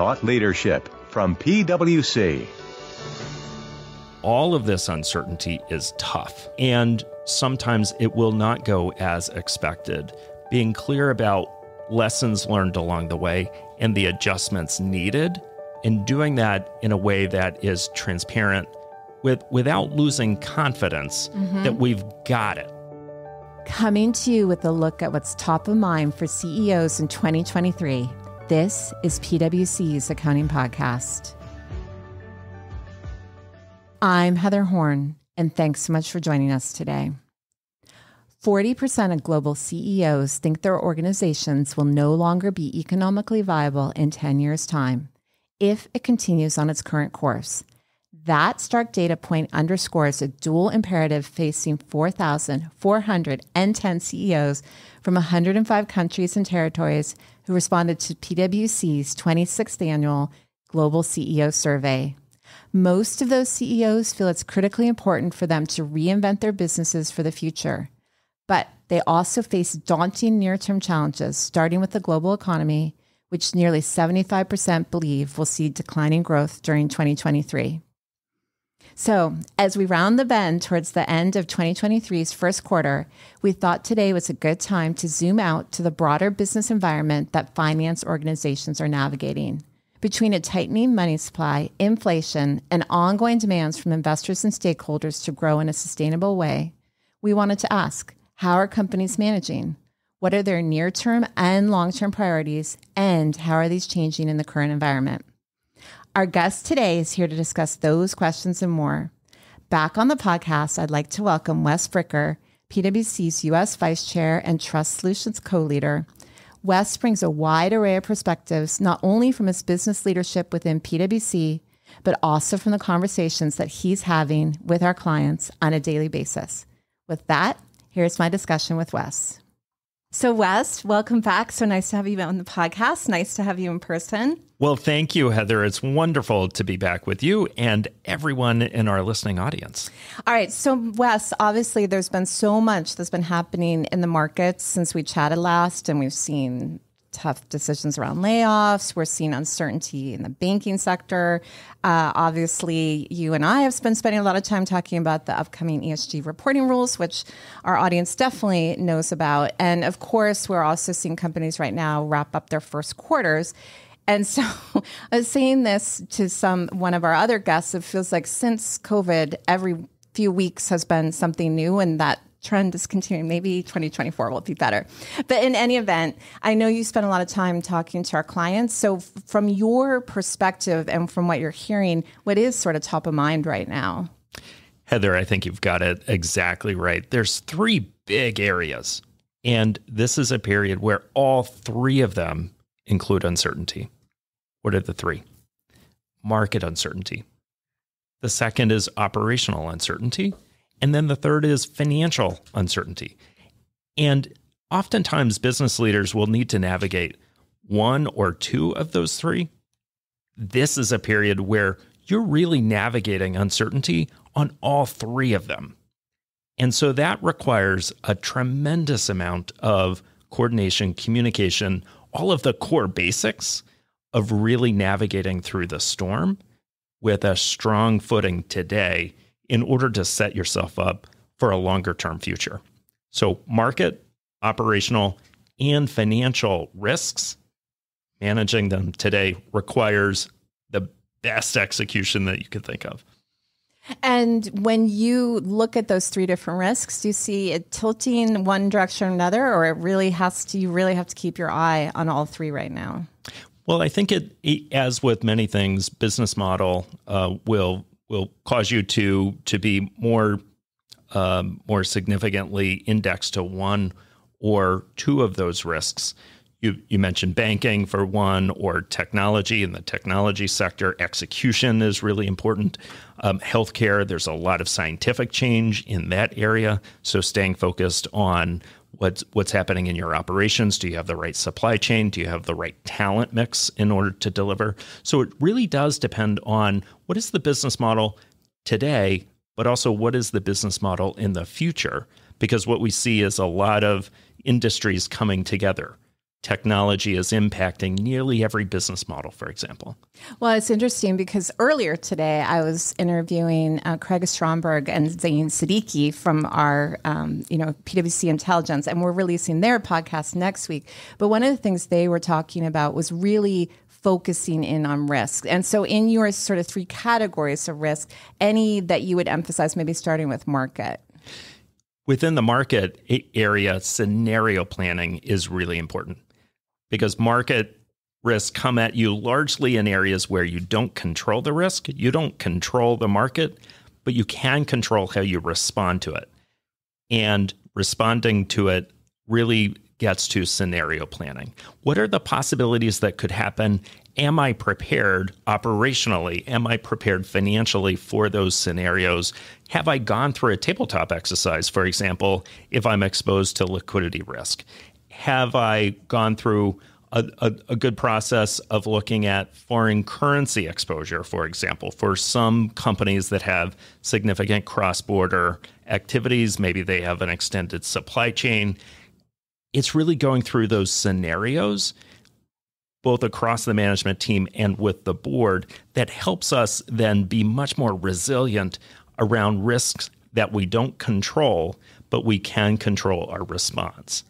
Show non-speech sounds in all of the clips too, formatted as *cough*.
thought leadership from PwC. All of this uncertainty is tough, and sometimes it will not go as expected. Being clear about lessons learned along the way and the adjustments needed, and doing that in a way that is transparent with, without losing confidence mm-hmm. that we've got it. Coming to you with a look at what's top of mind for CEOs in 2023. This is PwC's Accounting Podcast. I'm Heather Horn, and thanks so much for joining us today. 40% of global CEOs think their organizations will no longer be economically viable in 10 years' time if it continues on its current course. That stark data point underscores a dual imperative facing 4,410 CEOs from 105 countries and territories who responded to PwC's 26th annual Global CEO Survey. Most of those CEOs feel it's critically important for them to reinvent their businesses for the future. But they also face daunting near term challenges, starting with the global economy, which nearly 75% believe will see declining growth during 2023. So, as we round the bend towards the end of 2023's first quarter, we thought today was a good time to zoom out to the broader business environment that finance organizations are navigating. Between a tightening money supply, inflation, and ongoing demands from investors and stakeholders to grow in a sustainable way, we wanted to ask how are companies managing? What are their near term and long term priorities? And how are these changing in the current environment? Our guest today is here to discuss those questions and more. Back on the podcast, I'd like to welcome Wes Bricker, PwC's U.S. Vice Chair and Trust Solutions co leader. Wes brings a wide array of perspectives, not only from his business leadership within PwC, but also from the conversations that he's having with our clients on a daily basis. With that, here's my discussion with Wes. So, Wes, welcome back. So nice to have you on the podcast. Nice to have you in person. Well, thank you, Heather. It's wonderful to be back with you and everyone in our listening audience. All right. So, Wes, obviously, there's been so much that's been happening in the markets since we chatted last, and we've seen tough decisions around layoffs. We're seeing uncertainty in the banking sector. Uh, obviously, you and I have been spending a lot of time talking about the upcoming ESG reporting rules, which our audience definitely knows about. And of course, we're also seeing companies right now wrap up their first quarters. And so I was *laughs* saying this to some one of our other guests. It feels like since COVID, every few weeks has been something new, and that trend is continuing. Maybe 2024 will be better. But in any event, I know you spend a lot of time talking to our clients. So, from your perspective and from what you're hearing, what is sort of top of mind right now? Heather, I think you've got it exactly right. There's three big areas, and this is a period where all three of them include uncertainty. What are the three? Market uncertainty. The second is operational uncertainty. And then the third is financial uncertainty. And oftentimes, business leaders will need to navigate one or two of those three. This is a period where you're really navigating uncertainty on all three of them. And so that requires a tremendous amount of coordination, communication, all of the core basics of really navigating through the storm with a strong footing today in order to set yourself up for a longer term future. So, market, operational, and financial risks, managing them today requires the best execution that you could think of. And when you look at those three different risks, do you see it tilting one direction or another, or it really has to, you really have to keep your eye on all three right now? Well, I think it, as with many things, business model uh, will will cause you to to be more um, more significantly indexed to one or two of those risks. You, you mentioned banking for one, or technology in the technology sector. Execution is really important. Um, healthcare, there's a lot of scientific change in that area. So staying focused on what's what's happening in your operations. Do you have the right supply chain? Do you have the right talent mix in order to deliver? So it really does depend on what is the business model today, but also what is the business model in the future? Because what we see is a lot of industries coming together. Technology is impacting nearly every business model, for example. Well, it's interesting because earlier today I was interviewing uh, Craig Stromberg and Zain Siddiqui from our, um, you know, PwC Intelligence, and we're releasing their podcast next week. But one of the things they were talking about was really focusing in on risk. And so, in your sort of three categories of risk, any that you would emphasize, maybe starting with market? Within the market area, scenario planning is really important because market risks come at you largely in areas where you don't control the risk, you don't control the market, but you can control how you respond to it. And responding to it really gets to scenario planning. What are the possibilities that could happen? Am I prepared operationally? Am I prepared financially for those scenarios? Have I gone through a tabletop exercise, for example, if I'm exposed to liquidity risk? Have I gone through a, a, a, good process of looking at foreign currency exposure, for example, for some companies that have significant cross border activities, maybe they have an extended supply chain. It's really going through those scenarios, both across the management team and with the board, that helps us then be much more resilient around risks that we don't control, but we can control our response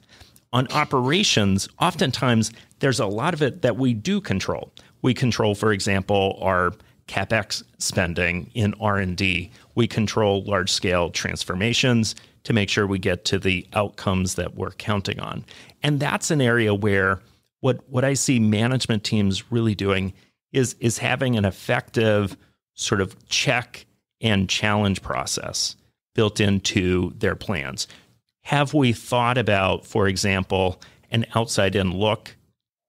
on operations, oftentimes there's a lot of it that we do control. We control, for example, our capex spending in R&D. We control large-scale transformations to make sure we get to the outcomes that we're counting on. And that's an area where what what I see management teams really doing is is having an effective sort of check and challenge process built into their plans have we thought about, for example, an outside in look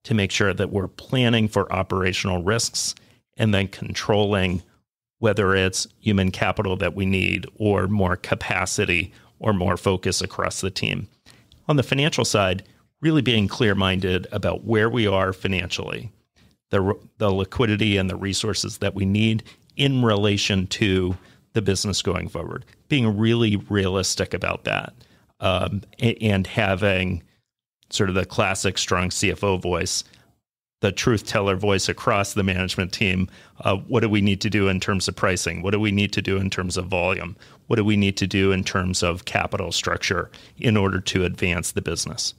to make sure that we're planning for operational risks and then controlling whether it's human capital that we need or more capacity or more focus across the team? On the financial side, really being clear minded about where we are financially, the, the liquidity and the resources that we need in relation to the business going forward, being really realistic about that um, and having sort of the classic strong CFO voice, the truth teller voice across the management team. Uh, what do we need to do in terms of pricing? What do we need to do in terms of volume? What do we need to do in terms of capital structure in order to advance the business?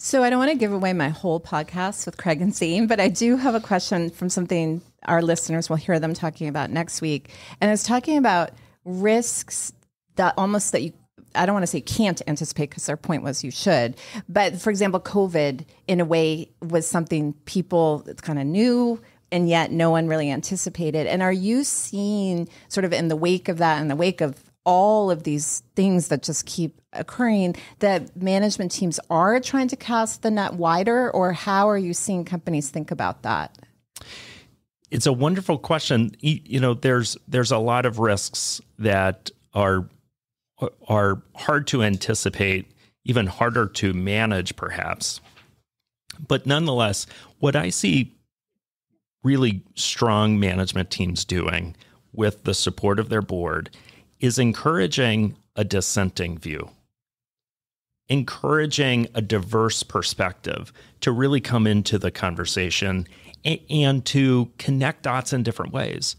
So I don't want to give away my whole podcast with Craig and Zain, but I do have a question from something our listeners will hear them talking about next week. And it's talking about risks that almost that you I don't want to say can't anticipate because their point was you should. But for example, COVID in a way was something people kind of knew and yet no one really anticipated. And are you seeing sort of in the wake of that, in the wake of all of these things that just keep occurring, that management teams are trying to cast the net wider, or how are you seeing companies think about that? It's a wonderful question. You know, there's there's a lot of risks that are are hard to anticipate, even harder to manage, perhaps. But nonetheless, what I see really strong management teams doing with the support of their board is encouraging a dissenting view, encouraging a diverse perspective to really come into the conversation and to connect dots in different ways.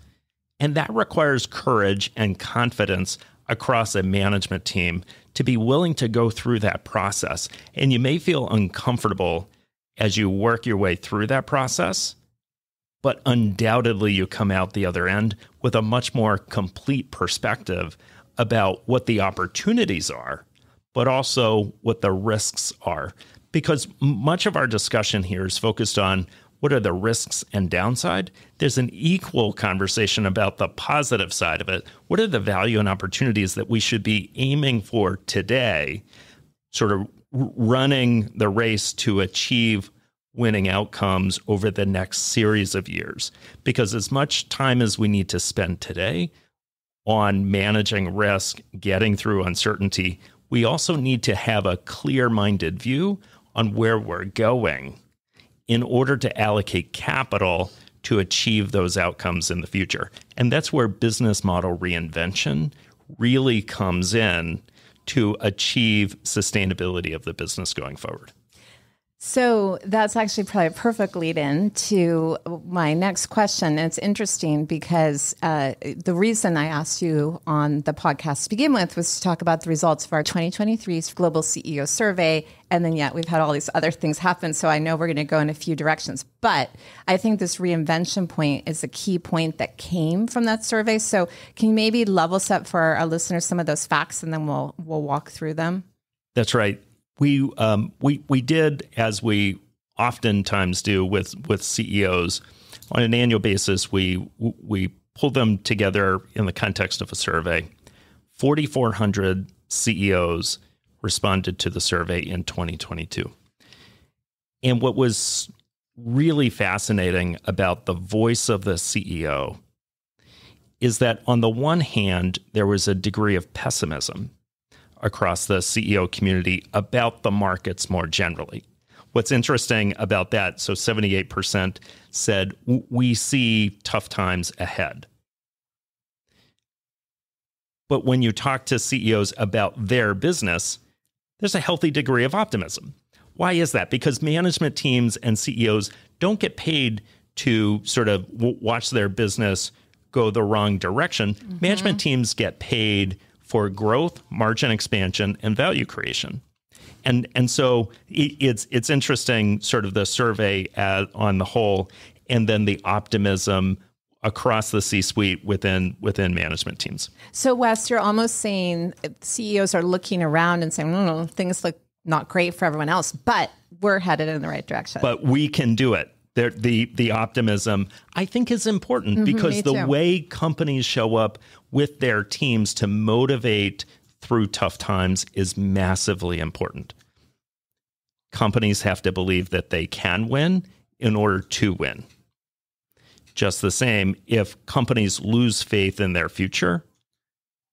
And that requires courage and confidence across a management team to be willing to go through that process. And you may feel uncomfortable as you work your way through that process, but undoubtedly you come out the other end with a much more complete perspective about what the opportunities are, but also what the risks are. Because much of our discussion here is focused on what are the risks and downside? There's an equal conversation about the positive side of it. What are the value and opportunities that we should be aiming for today, sort of running the race to achieve winning outcomes over the next series of years? Because as much time as we need to spend today on managing risk, getting through uncertainty, we also need to have a clear minded view on where we're going in order to allocate capital to achieve those outcomes in the future. And that's where business model reinvention really comes in to achieve sustainability of the business going forward. So that's actually probably a perfect lead in to my next question. It's interesting because uh, the reason I asked you on the podcast to begin with was to talk about the results of our 2023 Global CEO Survey. And then, yet, we've had all these other things happen. So I know we're going to go in a few directions. But I think this reinvention point is a key point that came from that survey. So can you maybe level set for our listeners some of those facts and then we'll, we'll walk through them? That's right we um, we we did as we oftentimes do with with CEOs on an annual basis. We we pull them together in the context of a survey. Forty four hundred CEOs responded to the survey in 2022. And what was really fascinating about the voice of the CEO is that on the one hand, there was a degree of pessimism across the CEO community about the markets more generally. What's interesting about that, so 78% said, we see tough times ahead. But when you talk to CEOs about their business, there's a healthy degree of optimism. Why is that? Because management teams and CEOs don't get paid to sort of watch their business go the wrong direction. Mm-hmm. Management teams get paid for growth, margin expansion, and value creation. And and so it's it's interesting, sort of the survey at, on the whole, and then the optimism across the C-suite within within management teams. So, Wes, you're almost saying CEOs are looking around and saying, "No, things look not great for everyone else, but we're headed in the right direction." But we can do it. The the the optimism I think is important mm-hmm, because the way companies show up with their teams to motivate through tough times is massively important. Companies have to believe that they can win in order to win. Just the same, if companies lose faith in their future,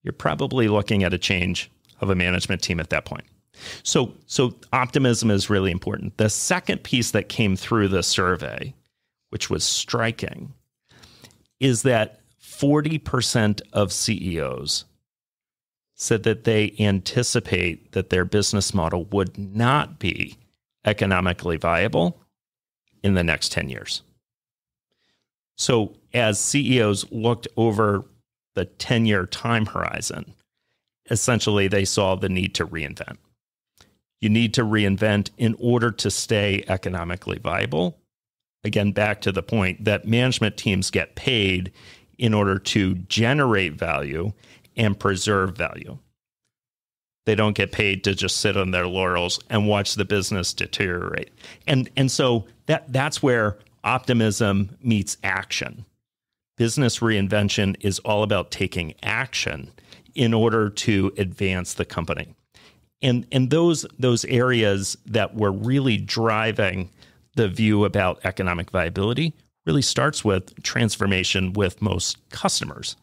you're probably looking at a change of a management team at that point. So, so optimism is really important. The second piece that came through the survey, which was striking, is that 40% of CEOs said that they anticipate that their business model would not be economically viable in the next 10 years. So, as CEOs looked over the 10 year time horizon, essentially they saw the need to reinvent. You need to reinvent in order to stay economically viable. Again, back to the point that management teams get paid in order to generate value and preserve value. They don't get paid to just sit on their laurels and watch the business deteriorate. And and so that that's where optimism meets action. Business reinvention is all about taking action in order to advance the company. And and those those areas that were really driving the view about economic viability really starts with transformation with most customers.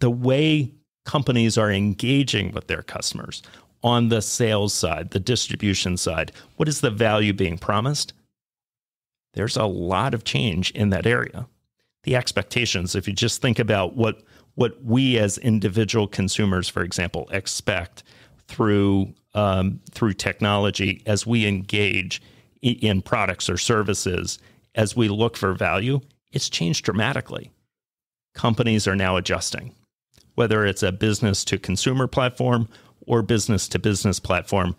The way companies are engaging with their customers on the sales side, the distribution side, what is the value being promised? There's a lot of change in that area. The expectations, if you just think about what what we as individual consumers, for example, expect through um, through technology as we engage in products or services as we look for value, it's changed dramatically. Companies are now adjusting, whether it's a business to consumer platform or business to business platform,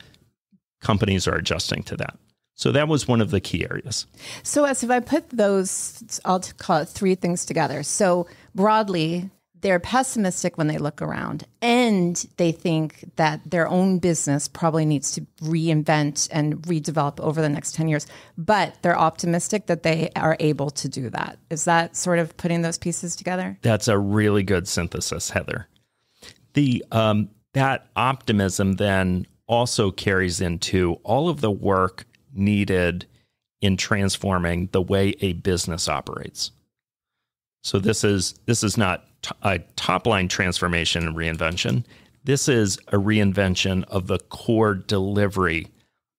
companies are adjusting to that. So that was one of the key areas. So, as if I put those, I'll call it three things together. So, broadly, they're pessimistic when they look around and they think that their own business probably needs to reinvent and redevelop over the next 10 years. But they're optimistic that they are able to do that. Is that sort of putting those pieces together? That's a really good synthesis heather. The um, that optimism then also carries into all of the work needed in transforming the way a business operates. So this is this is not a top line transformation and reinvention. This is a reinvention of the core delivery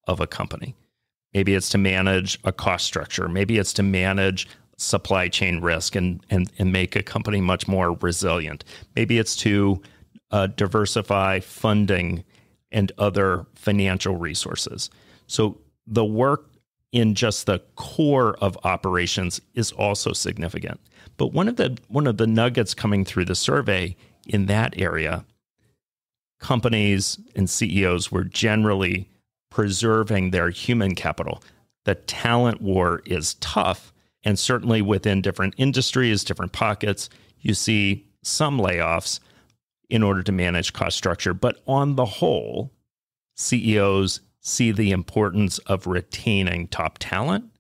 of a company. Maybe it's to manage a cost structure. Maybe it's to manage supply chain risk and, and, and make a company much more resilient. Maybe it's to uh, diversify funding and other financial resources. So the work in just the core of operations is also significant. But one of the one of the nuggets coming through the survey in that area, companies and CEOs were generally preserving their human capital. The talent war is tough, and certainly within different industries, different pockets, you see some layoffs in order to manage cost structure. But on the whole, CEOs see the importance of retaining top talent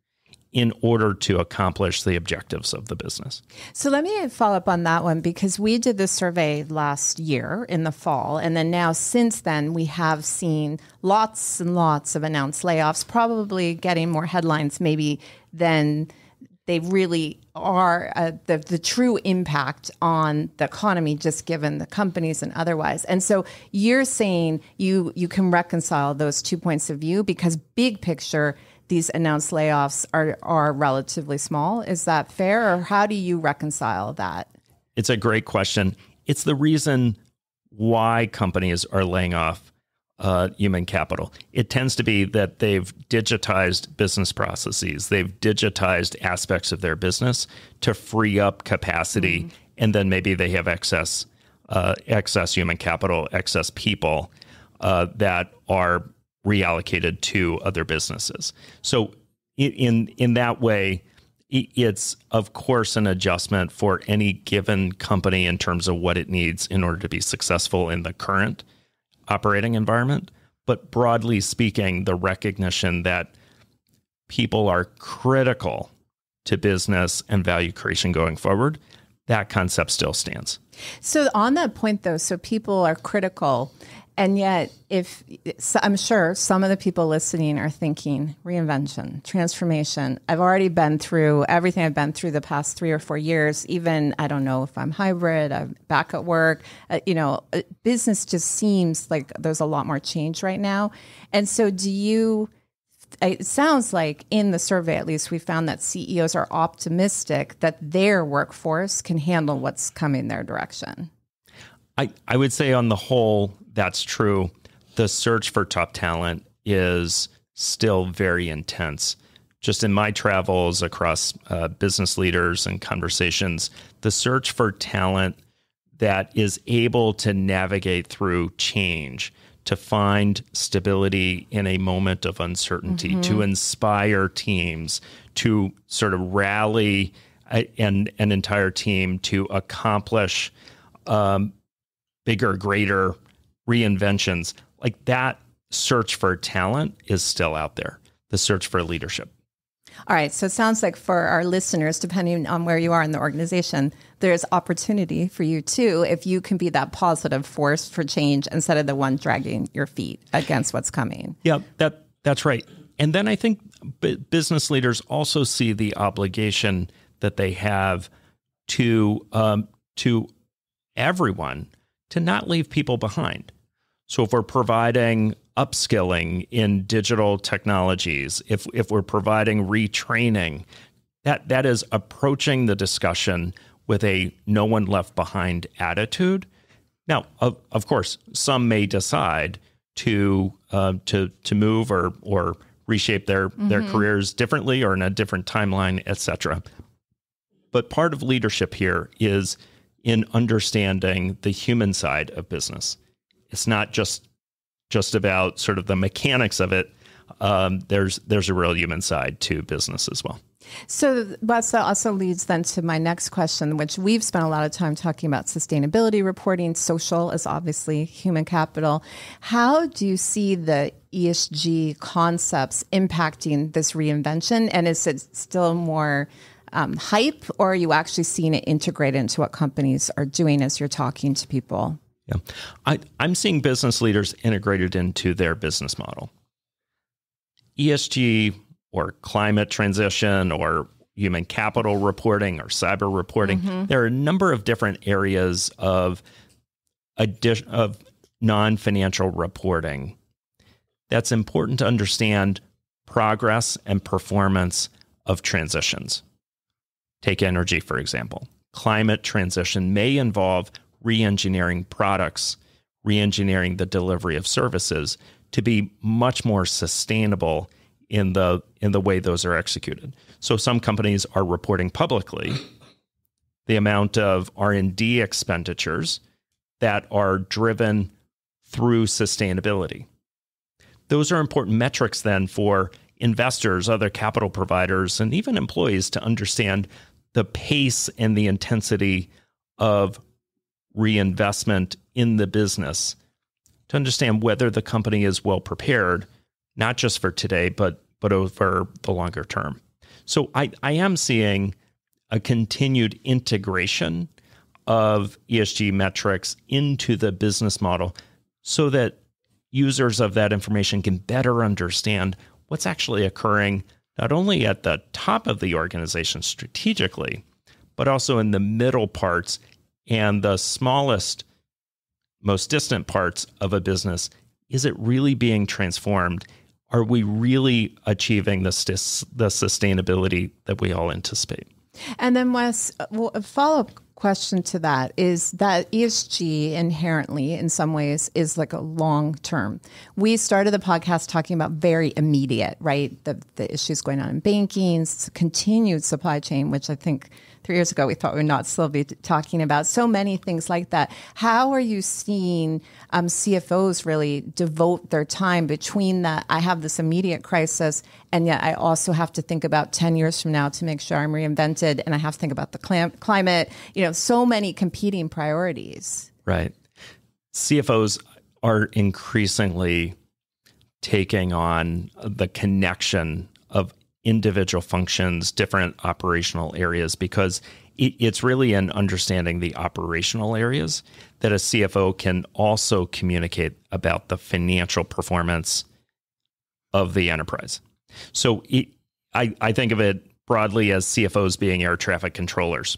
in order to accomplish the objectives of the business. So let me follow up on that one because we did the survey last year in the fall. And then now, since then, we have seen lots and lots of announced layoffs, probably getting more headlines maybe than they really are uh, the, the true impact on the economy just given the companies and otherwise and so you're saying you you can reconcile those two points of view because big picture these announced layoffs are are relatively small is that fair or how do you reconcile that it's a great question it's the reason why companies are laying off uh, human capital. It tends to be that they've digitized business processes, they've digitized aspects of their business to free up capacity, mm-hmm. and then maybe they have excess uh, excess human capital, excess people uh, that are reallocated to other businesses. So in in that way. It's of course an adjustment for any given company in terms of what it needs in order to be successful in the current operating environment, but broadly speaking, the recognition that people are critical to business and value creation going forward, that concept still stands. So, on that point, though, so people are critical. And yet, if I'm sure some of the people listening are thinking reinvention, transformation. I've already been through everything I've been through the past three or four years. Even I don't know if I'm hybrid, I'm back at work. Uh, you know, uh, business just seems like there's a lot more change right now. And so, do you? It sounds like in the survey, at least, we found that CEOs are optimistic that their workforce can handle what's coming their direction. I, I would say on the whole, that's true. The search for top talent is still very intense. Just in my travels across uh, business leaders and conversations, the search for talent that is able to navigate through change, to find stability in a moment of uncertainty, mm-hmm. to inspire teams, to sort of rally a, an, an entire team to accomplish um, bigger, greater reinventions, like that search for talent is still out there, the search for leadership. All right. So it sounds like for our listeners, depending on where you are in the organization, there's opportunity for you too if you can be that positive force for change instead of the one dragging your feet against what's coming. Yeah, that that's right. And then I think b- business leaders also see the obligation that they have to um, to everyone to not leave people behind. So if we're providing upskilling in digital technologies, if if we're providing retraining, that that is approaching the discussion with a no one left behind attitude. Now, of, of course, some may decide to uh, to to move or or reshape their mm-hmm. their careers differently or in a different timeline, etc. But part of leadership here is in understanding the human side of business. It's not just just about sort of the mechanics of it. Um, there's there's a real human side to business as well. So that also leads then to my next question, which we've spent a lot of time talking about sustainability reporting. Social is obviously human capital. How do you see the ESG concepts impacting this reinvention? And is it still more um, hype, or are you actually seeing it integrated into what companies are doing as you're talking to people? Yeah, I, I'm seeing business leaders integrated into their business model. ESG or climate transition or human capital reporting or cyber reporting. Mm-hmm. There are a number of different areas of addition of non-financial reporting that's important to understand progress and performance of transitions. Take energy, for example. Climate transition may involve re engineering products, re engineering the delivery of services to be much more sustainable in the in the way those are executed. So some companies are reporting publicly the amount of R&D expenditures that are driven through sustainability. Those are important metrics then for investors, other capital providers, and even employees to understand the pace and the intensity of reinvestment in the business to understand whether the company is well prepared, not just for today, but but over the longer term. So I, I am seeing a continued integration of ESG metrics into the business model so that users of that information can better understand what's actually occurring not only at the top of the organization strategically, but also in the middle parts and the smallest, most distant parts of a business. Is it really being transformed? Are we really achieving the, the sustainability that we all anticipate? And then, Wes, uh, a follow up question to that is that ESG inherently, in some ways, is like a long term. We started the podcast talking about very immediate, right? The, the issues going on in banking, continued supply chain, which I think three years ago we thought we would not still be talking about. So many things like that. How are you seeing um, CFOs really devote their time between that? I have this immediate crisis, and yet I also have to think about 10 years from now to make sure I'm reinvented, and I have to think about the cl- climate. You know, so many competing priorities. Right. CFOs are increasingly taking on the connection of individual functions, different operational areas, because it, it's really in understanding the operational areas that a CFO can also communicate about the financial performance of the enterprise. So it, I, I think of it broadly as CFOs being air traffic controllers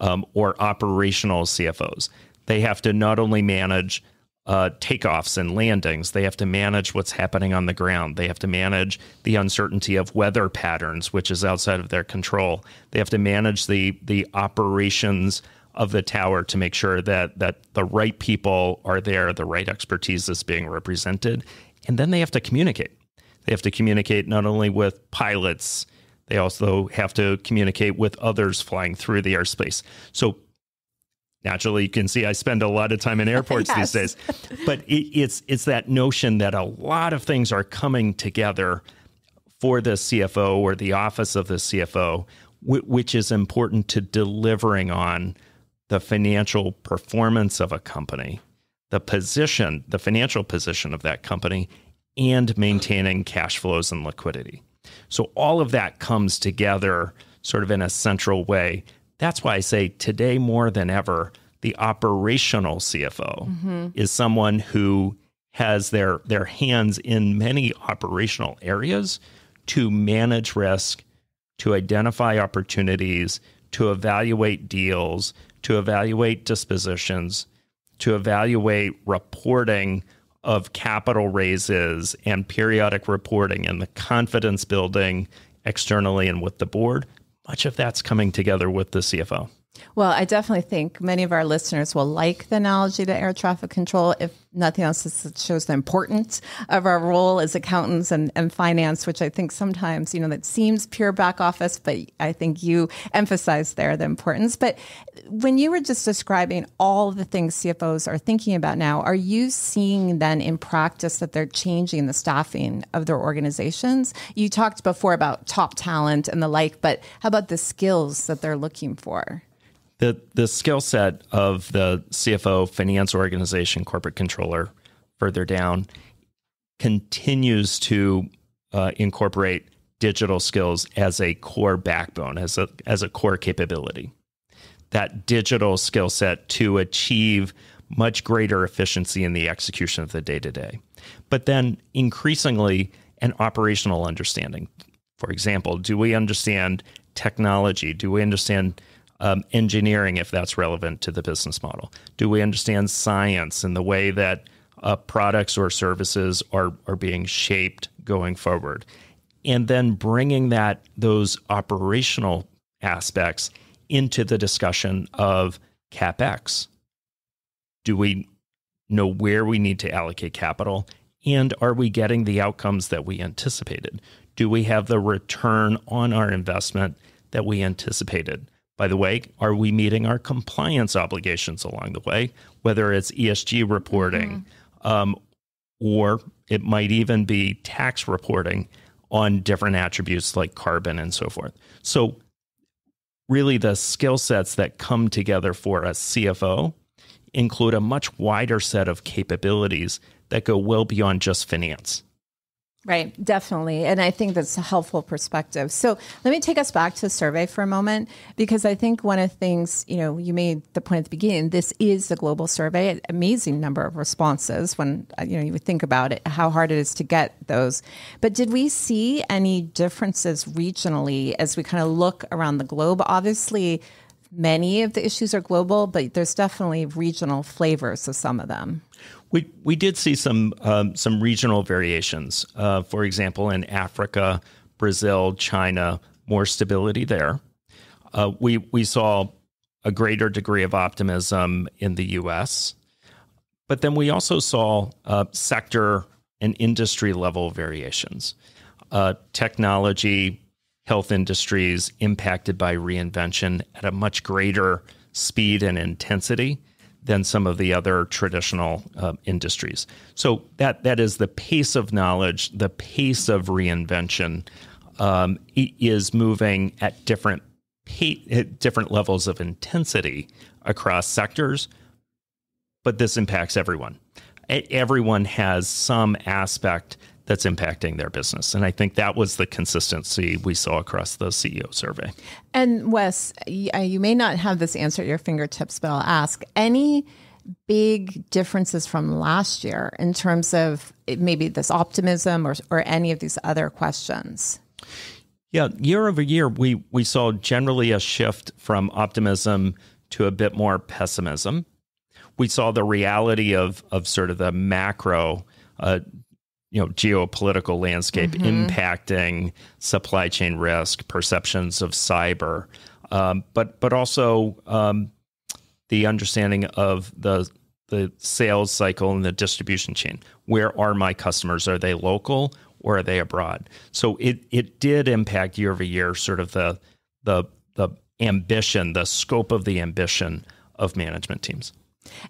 um, or operational CFOs. They have to not only manage uh, takeoffs and landings. They have to manage what's happening on the ground. They have to manage the uncertainty of weather patterns, which is outside of their control. They have to manage the the operations of the tower to make sure that that the right people are there, the right expertise is being represented, and then they have to communicate. They have to communicate not only with pilots, they also have to communicate with others flying through the airspace. So naturally you can see I spend a lot of time in *laughs* airports yes. these days. But it, it's it's that notion that a lot of things are coming together for the CFO or the office of the CFO, which is important to delivering on the financial performance of a company, the position, the financial position of that company, and maintaining cash flows and liquidity. So all of that comes together sort of in a central way that's why I say today more than ever, the operational CFO mm-hmm. is someone who has their their hands in many operational areas to manage risk, to identify opportunities, to evaluate deals, to evaluate dispositions, to evaluate reporting of capital raises and periodic reporting and the confidence building externally and with the board much of that's coming together with the CFO. Well, I definitely think many of our listeners will like the analogy to air traffic control. If nothing else, it shows the importance of our role as accountants and, and finance, which I think sometimes, you know, that seems pure back office, but I think you emphasize there the importance. But when you were just describing all the things CFOs are thinking about now, are you seeing then in practice that they're changing the staffing of their organizations? You talked before about top talent and the like, but how about the skills that they're looking for? The the skill set of the CFO, finance organization, corporate controller, further down, continues to uh, incorporate digital skills as a core backbone, as a as a core capability. That digital skill set to achieve much greater efficiency in the execution of the day to day, but then increasingly an operational understanding. For example, do we understand technology? Do we understand um, engineering if that's relevant to the business model? Do we understand science and the way that uh, products or services are are being shaped going forward? And then bringing that those operational aspects into the discussion of capex. Do we know where we need to allocate capital? And are we getting the outcomes that we anticipated? Do we have the return on our investment that we anticipated? By the way, are we meeting our compliance obligations along the way, whether it's ESG reporting mm-hmm. um, or it might even be tax reporting on different attributes like carbon and so forth? So, really, the skill sets that come together for a CFO include a much wider set of capabilities that go well beyond just finance. Right, definitely. And I think that's a helpful perspective. So let me take us back to the survey for a moment, because I think one of the things, you know, you made the point at the beginning, this is a global survey, amazing number of responses when, uh, you know, you think about it, how hard it is to get those. But did we see any differences regionally as we kind of look around the globe? Obviously, many of the issues are global, but there's definitely regional flavors of some of them. We we did see some um, some regional variations. Uh, for example, in Africa, Brazil, China, more stability there. Uh, we we saw a greater degree of optimism in the U.S., but then we also saw uh, sector and industry level variations. Uh, technology, health industries impacted by reinvention at a much greater speed and intensity than some of the other traditional uh, industries. So that that is the pace of knowledge, the pace of reinvention um, is moving at different at different levels of intensity across sectors, but this impacts everyone. Everyone has some aspect that's impacting their business. And I think that was the consistency we saw across the CEO survey. And Wes, uh, you may not have this answer at your fingertips, but I'll ask any big differences from last year in terms of maybe this optimism or, or any of these other questions? Yeah, year over year, we, we saw generally a shift from optimism to a bit more pessimism. We saw the reality of, of sort of the macro uh, you know geopolitical landscape mm-hmm. impacting supply chain risk, perceptions of cyber, um, but but also um, the understanding of the the sales cycle and the distribution chain. Where are my customers? Are they local or are they abroad? So it it did impact year over year, sort of the the the ambition, the scope of the ambition of management teams.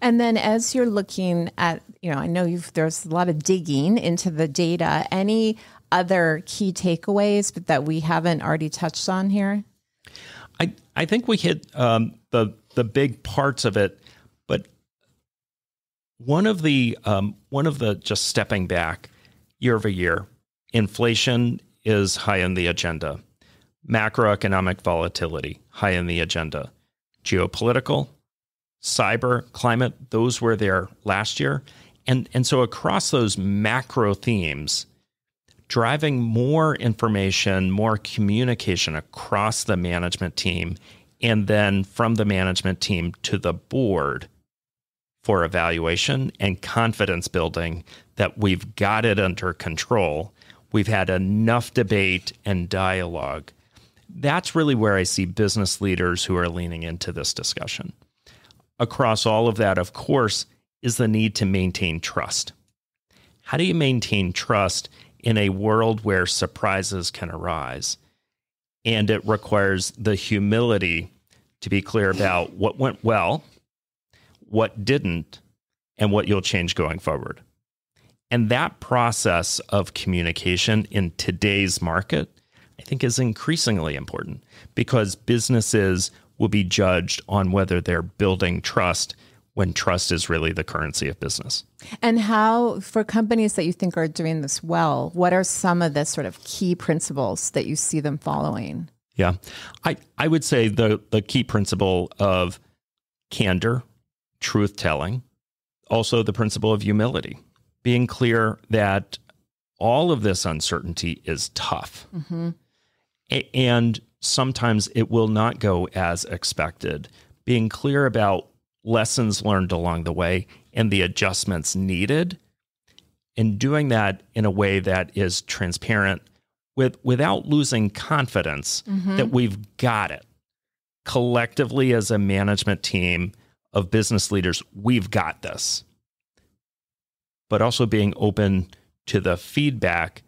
And then as you're looking at, you know, I know you've there's a lot of digging into the data. Any other key takeaways that we haven't already touched on here? I I think we hit um, the the big parts of it, but one of the um, one of the just stepping back year over year, inflation is high on the agenda, macroeconomic volatility high on the agenda, geopolitical cyber, climate, those were there last year. And, and so across those macro themes, driving more information, more communication across the management team, and then from the management team to the board for evaluation and confidence building that we've got it under control. We've had enough debate and dialogue. That's really where I see business leaders who are leaning into this discussion across all of that, of course, is the need to maintain trust. How do you maintain trust in a world where surprises can arise? And it requires the humility to be clear about what went well, what didn't, and what you'll change going forward. And that process of communication in today's market, I think, is increasingly important because businesses will be judged on whether they're building trust when trust is really the currency of business. And how, for companies that you think are doing this well, what are some of the sort of key principles that you see them following? Yeah, I, I would say the, the key principle of candor, truth telling, also the principle of humility, being clear that all of this uncertainty is tough. Mm-hmm. A- and sometimes it will not go as expected. Being clear about lessons learned along the way and the adjustments needed, and doing that in a way that is transparent with without losing confidence mm-hmm. that we've got it. Collectively as a management team of business leaders, we've got this. But also being open to the feedback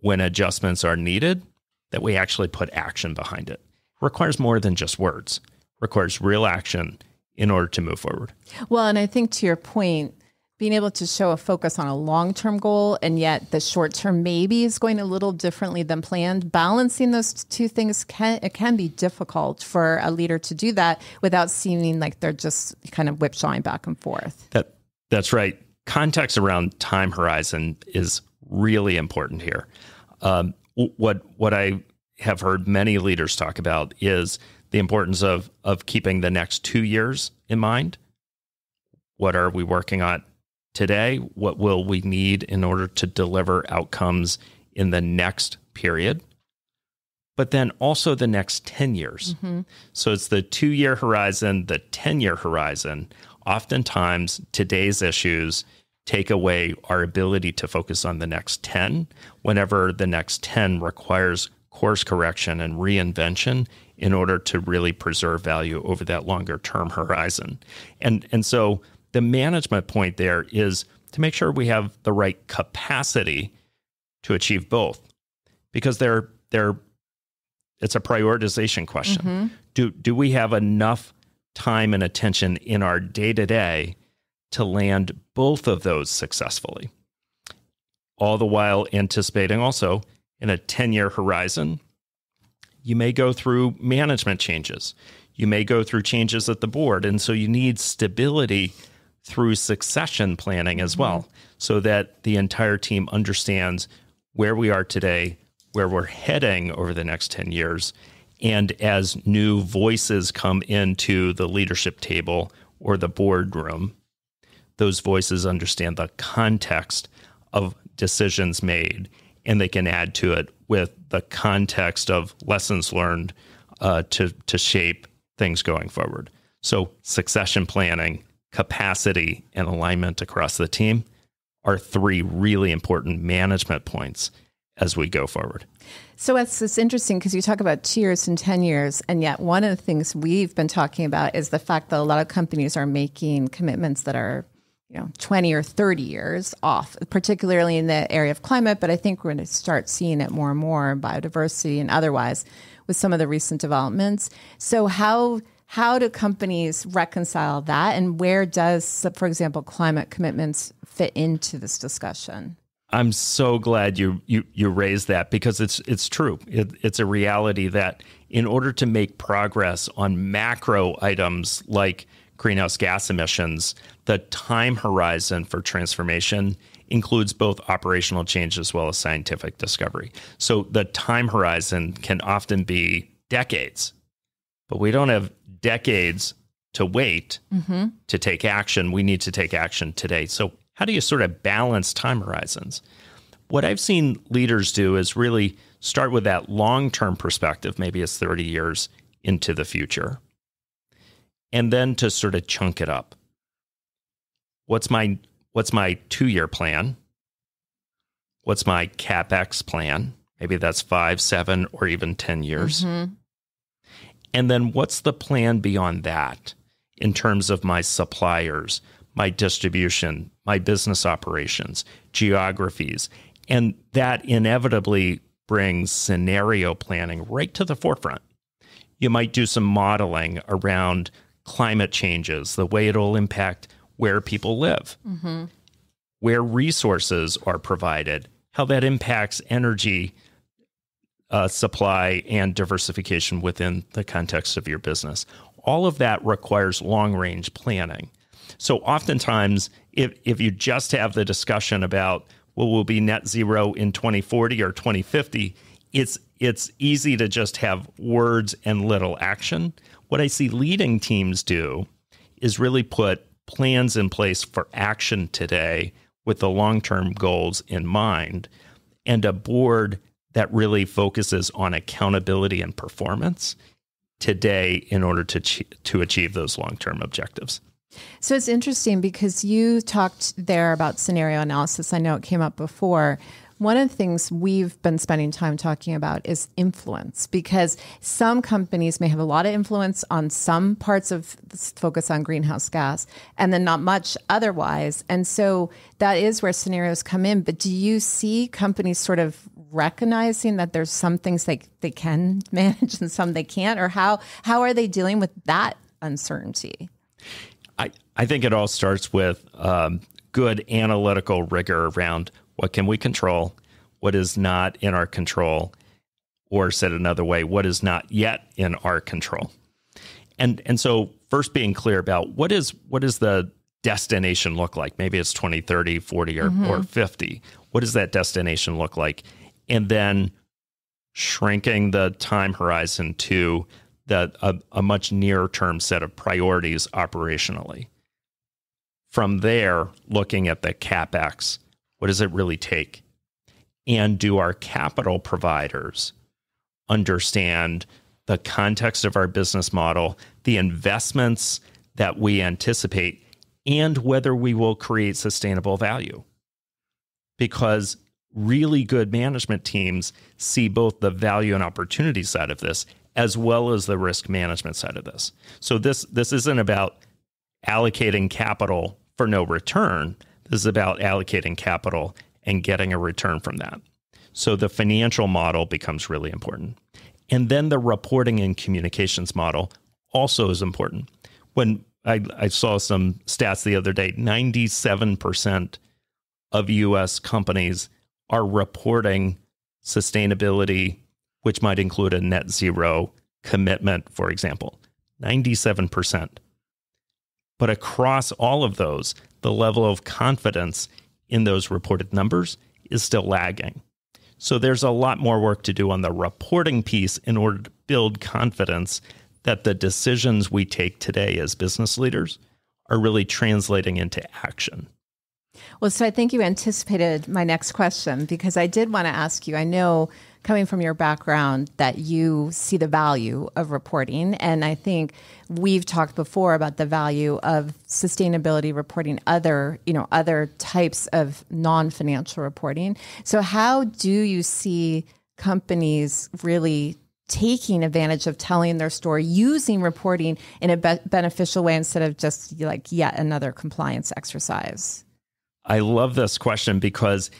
when adjustments are needed, that we actually put action behind it. it requires more than just words, it requires real action in order to move forward. Well, and I think to your point, being able to show a focus on a long term goal and yet the short term maybe is going a little differently than planned balancing those two things can it can be difficult for a leader to do that without seeming like they're just kind of whipsawing back and forth that that's right context around time horizon is really important here um, what what i have heard many leaders talk about is the importance of of keeping the next two years in mind what are we working on today, what will we need in order to deliver outcomes in the next period, but then also the next 10 years. Mm-hmm. So it's the two year horizon, the 10 year horizon. Oftentimes, today's issues take away our ability to focus on the next 10 whenever the next 10 requires course correction and reinvention in order to really preserve value over that longer term horizon. And and so the management point there is to make sure we have the right capacity to achieve both because they're they're it's a prioritization question. Mm-hmm. Do do we have enough time and attention in our day-to-day to land both of those successfully? All the while anticipating also in a 10-year horizon, you may go through management changes. You may go through changes at the board and so you need stability through succession planning as well, mm-hmm. so that the entire team understands where we are today, where we're heading over the next 10 years. And as new voices come into the leadership table or the boardroom, those voices understand the context of decisions made and they can add to it with the context of lessons learned uh, to, to shape things going forward. So, succession planning capacity and alignment across the team are three really important management points as we go forward. So it's, it's interesting because you talk about two years and 10 years, and yet one of the things we've been talking about is the fact that a lot of companies are making commitments that are you know 20 or 30 years off particularly in the area of climate but i think we're going to start seeing it more and more biodiversity and otherwise with some of the recent developments so how how do companies reconcile that? And where does, for example, climate commitments fit into this discussion? I'm so glad you you you raised that because it's it's true. It, it's a reality that in order to make progress on macro items like greenhouse gas emissions, the time horizon for transformation includes both operational change as well as scientific discovery. So the time horizon can often be decades, but we don't have decades to wait mm-hmm. to take action. We need to take action today. So, how do you sort of balance time horizons? What I've seen leaders do is really start with that long term perspective, maybe it's 30 years into the future, and then to sort of chunk it up. What's my what's my two year plan? What's my capex plan? Maybe that's five, seven, or even 10 years. Mm-hmm. And then what's the plan beyond that in terms of my suppliers, my distribution, my business operations, geographies? And that inevitably brings scenario planning right to the forefront. You might do some modeling around climate changes, the way it'll impact where people live, mm-hmm. where resources are provided, how that impacts energy uh, supply and diversification within the context of your business. All of that requires long range planning. So, oftentimes, if, if you just have the discussion about, well, we'll be net zero in 2040 or 2050, it's, it's easy to just have words and little action. What I see leading teams do is really put plans in place for action today with the long term goals in mind and a board that really focuses on accountability and performance today in order to to achieve those long-term objectives. So it's interesting because you talked there about scenario analysis. I know it came up before. One of the things we've been spending time talking about is influence because some companies may have a lot of influence on some parts of this focus on greenhouse gas and then not much otherwise. And so that is where scenarios come in. But do you see companies sort of recognizing that there's some things they, they can *laughs* manage and some they can't? Or how, how are they dealing with that uncertainty? I, I think it all starts with um, good analytical rigor around what can we control, what is not in our control, or said another way, what is not yet in our control. And and so first being clear about what is what does the destination look like? Maybe it's 20, 30, 40 or, mm-hmm. or 50. What does that destination look like? And then shrinking the time horizon to the a, a much nearer term set of priorities operationally. From there, looking at the capex what does it really take? And do our capital providers understand the context of our business model, the investments that we anticipate, and whether we will create sustainable value? Because really good management teams see both the value and opportunity side of this as well as the risk management side of this. So this this isn't about allocating capital for no return. This is about allocating capital and getting a return from that. So the financial model becomes really important. And then the reporting and communications model also is important. When I, I saw some stats the other day, 97% of US companies are reporting sustainability, which might include a net zero commitment, for example. 97%. But across all of those, the level of confidence in those reported numbers is still lagging. So there's a lot more work to do on the reporting piece in order to build confidence that the decisions we take today as business leaders are really translating into action. Well, so I think you anticipated my next question because I did want to ask you. I know coming from your background that you see the value of reporting. And I think we've talked before about the value of sustainability reporting, other, you know, other types of non-financial reporting. So how do you see companies really taking advantage of telling their story using reporting in a be- beneficial way instead of just like yet another compliance exercise? I love this question because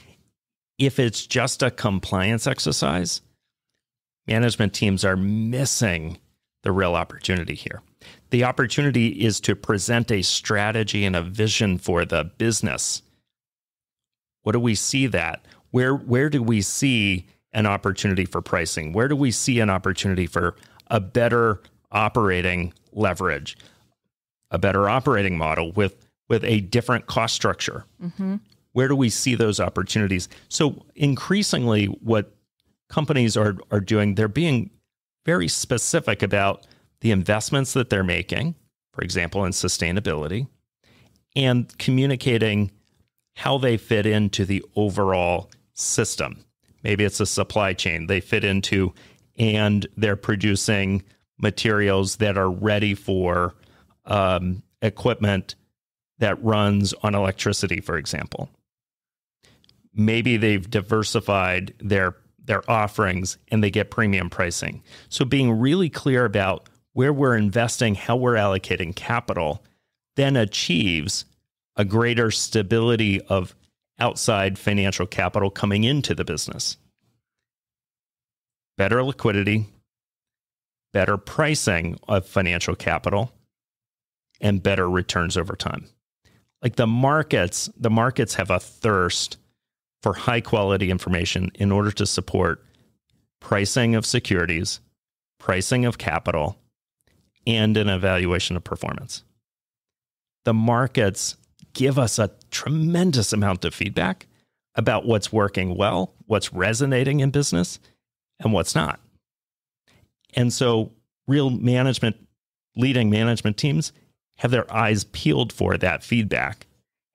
if it's just a compliance exercise, management teams are missing the real opportunity here. The opportunity is to present a strategy and a vision for the business. What do we see that? Where where do we see an opportunity for pricing? Where do we see an opportunity for a better operating leverage, a better operating model with with a different cost structure? Mm-hmm. Where do we see those opportunities? So increasingly, what companies are are doing, they're being very specific about the investments that they're making, for example, in sustainability, and communicating how they fit into the overall system. Maybe it's a supply chain they fit into, and they're producing materials that are ready for um, equipment that runs on electricity, for example maybe they've diversified their their offerings and they get premium pricing. So being really clear about where we're investing, how we're allocating capital, then achieves a greater stability of outside financial capital coming into the business. Better liquidity, better pricing of financial capital, and better returns over time. Like the markets, the markets have a thirst for high quality information in order to support pricing of securities, pricing of capital, and an evaluation of performance. The markets give us a tremendous amount of feedback about what's working well, what's resonating in business, and what's not. And so, real management, leading management teams have their eyes peeled for that feedback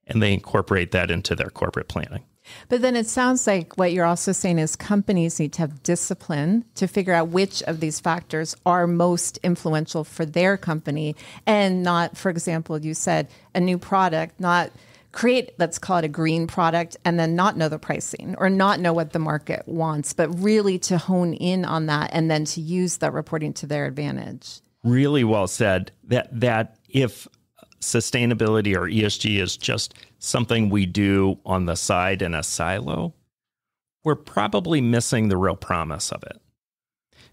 and they incorporate that into their corporate planning. But then it sounds like what you're also saying is companies need to have discipline to figure out which of these factors are most influential for their company and not, for example, you said a new product, not create, let's call it a green product, and then not know the pricing or not know what the market wants, but really to hone in on that and then to use that reporting to their advantage. Really well said. That that if sustainability or ESG is just something we do on the side in a silo, we're probably missing the real promise of it.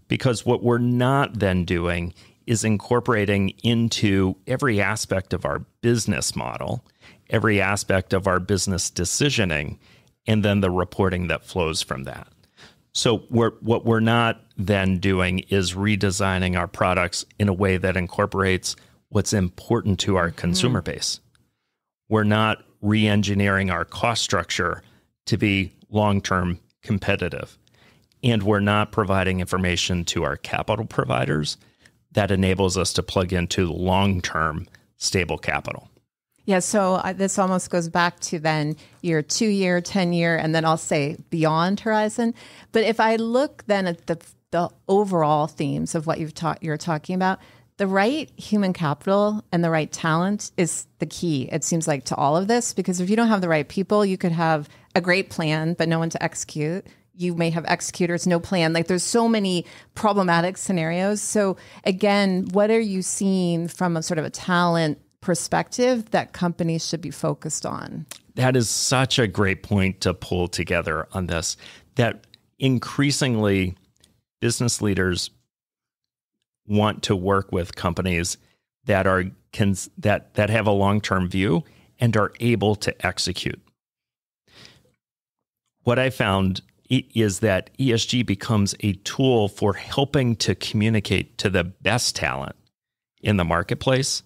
Because what we're not then doing is incorporating into every aspect of our business model, every aspect of our business decisioning, and then the reporting that flows from that. So we're, what we're not then doing is redesigning our products in a way that incorporates what's important to our consumer mm-hmm. base. We're not re-engineering our cost structure to be long-term competitive. And we're not providing information to our capital providers that enables us to plug into long term stable capital. Yeah, so uh, this almost goes back to then your two year, 10 year, and then I'll say beyond horizon. But if I look then at the, the overall themes of what you've taught, you're talking about, the right human capital and the right talent is the key, it seems like, to all of this. Because if you don't have the right people, you could have a great plan, but no one to execute you may have executors, no plan. Like there's so many problematic scenarios. So again, what are you seeing from a sort of a talent perspective that companies should be focused on? That is such a great point to pull together on this. That increasingly business leaders want to work with companies that are can, that that have a long-term view and are able to execute. What I found is that ESG becomes a tool for helping to communicate to the best talent in the marketplace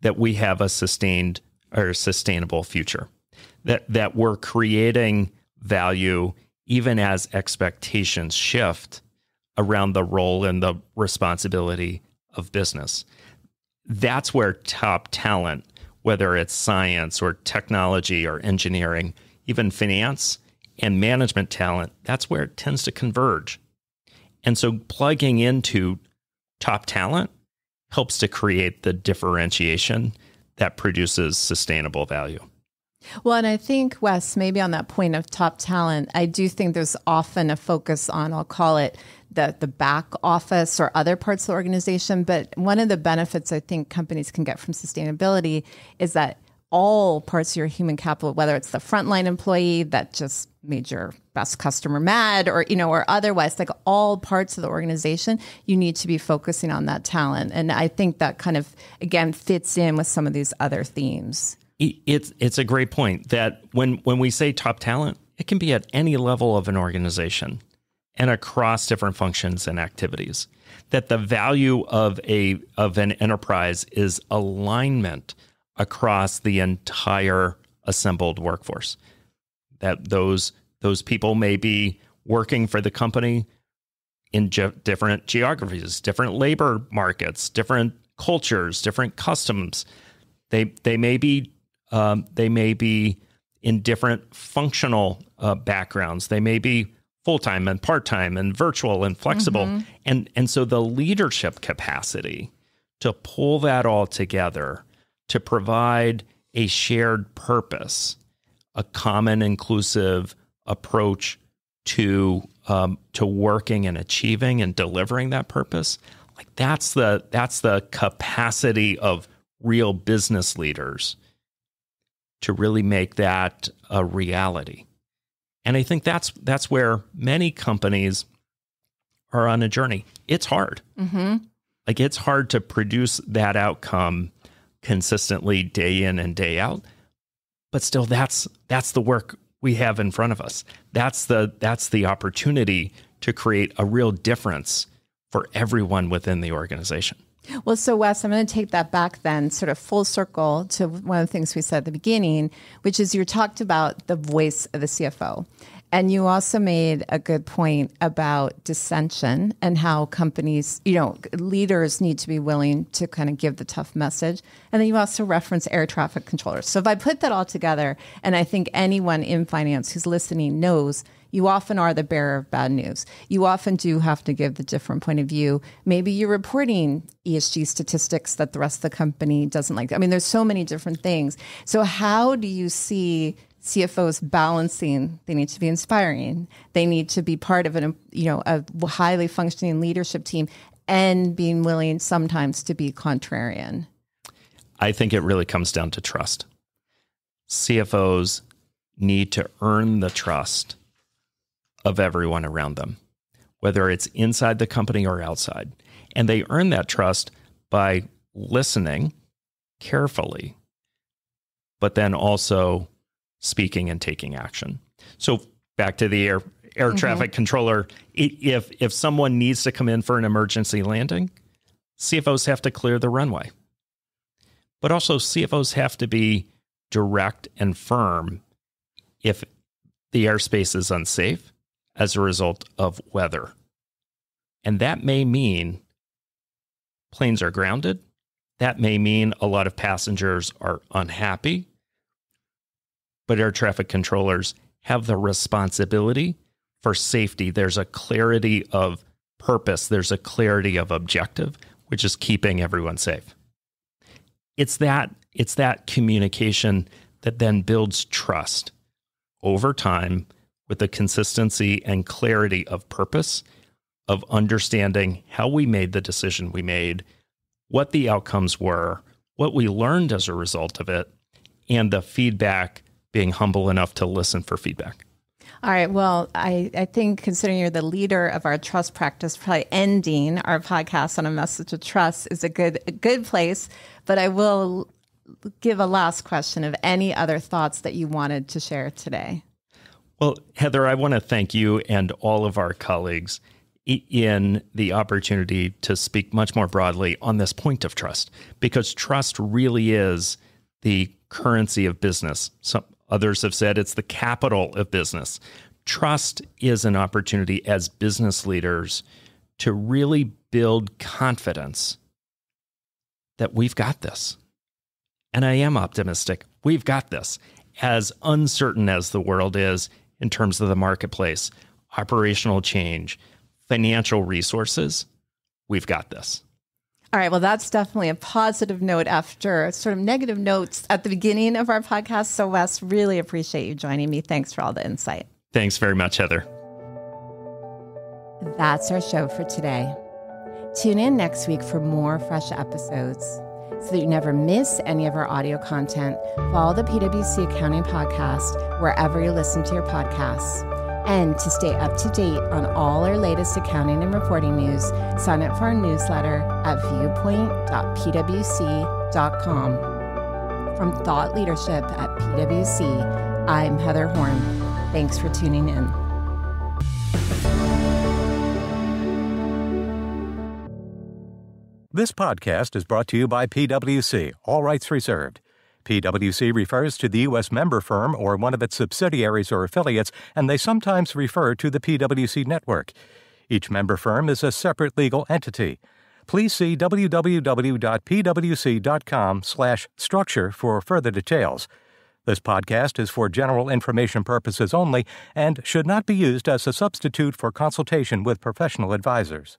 that we have a sustained or sustainable future. That that we're creating value even as expectations shift around the role and the responsibility of business. That's where top talent, whether it's science or technology or engineering, even finance, and management talent, that's where it tends to converge. And so plugging into top talent helps to create the differentiation that produces sustainable value. Well, and I think, Wes, maybe on that point of top talent, I do think there's often a focus on, I'll call it the, the back office or other parts of the organization. But one of the benefits I think companies can get from sustainability is that all parts of your human capital, whether it's the frontline employee that just made your best customer mad or, you know, or otherwise, like all parts of the organization, you need to be focusing on that talent. And I think that kind of, again, fits in with some of these other themes. It's, it's a great point that when, when we say top talent, it can be at any level of an organization and across different functions and activities. That the value of a of an enterprise is alignment across the entire assembled workforce. That those those people may be working for the company in ge- different geographies, different labor markets, different cultures, different customs. They they may be um, they may be in different functional uh, backgrounds. They may be full time and part time and virtual and flexible. Mm-hmm. And and so the leadership capacity to pull that all together to provide a shared purpose, a common inclusive approach to um, to working and achieving and delivering that purpose. Like that's the that's the capacity of real business leaders to really make that a reality. And I think that's that's where many companies are on a journey. It's hard. Mm-hmm. Like it's hard to produce that outcome consistently day in and day out. But still that's that's the work we have in front of us. That's the that's the opportunity to create a real difference for everyone within the organization. Well, so Wes, I'm going to take that back then, sort of full circle to one of the things we said at the beginning, which is you talked about the voice of the CFO. And you also made a good point about dissension and how companies, you know, leaders need to be willing to kind of give the tough message. And then you also reference air traffic controllers. So if I put that all together, and I think anyone in finance who's listening knows you often are the bearer of bad news. You often do have to give the different point of view. Maybe you're reporting ESG statistics that the rest of the company doesn't like. I mean, there's so many different things. So how do you see CFOs balancing? They need to be inspiring. They need to be part of an, you know, a highly functioning leadership team and being willing sometimes to be contrarian. I think it really comes down to trust. CFOs need to earn the trust of everyone around them, whether it's inside the company or outside. And they earn that trust by listening carefully, but then also speaking and taking action. So back to the air air mm-hmm. traffic controller, if if someone needs to come in for an emergency landing, CFOs have to clear the runway. But also CFOs have to be direct and firm if the airspace is unsafe as a result of weather. And that may mean planes are grounded. That may mean a lot of passengers are unhappy. But air traffic controllers have the responsibility for safety. There's a clarity of purpose, there's a clarity of objective, which is keeping everyone safe. It's that it's that communication that then builds trust over time with the consistency and clarity of purpose, of understanding how we made the decision we made, what the outcomes were, what we learned as a result of it, and the feedback being humble enough to listen for feedback. All right. Well, I, I think considering you're the leader of our trust practice, probably ending our podcast on a message of trust is a good a good place. But I will give a last question of any other thoughts that you wanted to share today. Well, Heather, I want to thank you and all of our colleagues in the opportunity to speak much more broadly on this point of trust, because trust really is the currency of business. Some others have said it's the capital of business. Trust is an opportunity as business leaders to really build confidence that we've got this. And I am optimistic. We've got this. As uncertain as the world is, in terms of the marketplace, operational change, financial resources, we've got this. All right. Well, that's definitely a positive note after sort of negative notes at the beginning of our podcast. So, Wes, really appreciate you joining me. Thanks for all the insight. Thanks very much, Heather. That's our show for today. Tune in next week for more fresh episodes. So that you never miss any of our audio content, follow the PwC Accounting Podcast wherever you listen to your podcasts. And to stay up to date on all our latest accounting and reporting news, sign up for our newsletter at viewpoint.pwc.com. From Thought Leadership at PwC, I'm Heather Horn. Thanks for tuning in. This podcast is brought to you by PwC, all rights reserved. PwC refers to the U.S. member firm or one of its subsidiaries or affiliates, and they sometimes refer to the PwC network. Each member firm is a separate legal entity. Please see www.pwc.com/structure for further details. This podcast is for general information purposes only and should not be used as a substitute for consultation with professional advisors.